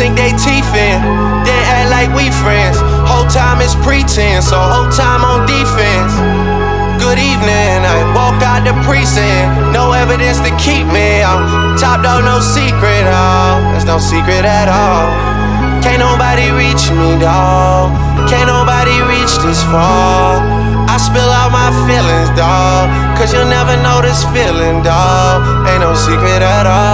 sink they teeth in, then act like we friends. Whole time is pretense, so whole time on defense. Good evening, I walk out the precinct. No evidence to keep me. I'm top dog, no secret, oh. There's no secret at all. Can't nobody reach me, dawg. Can't nobody reach this far. I spill out my feelings, dawg. Cause you'll never know this feeling, dawg. Ain't no secret at all.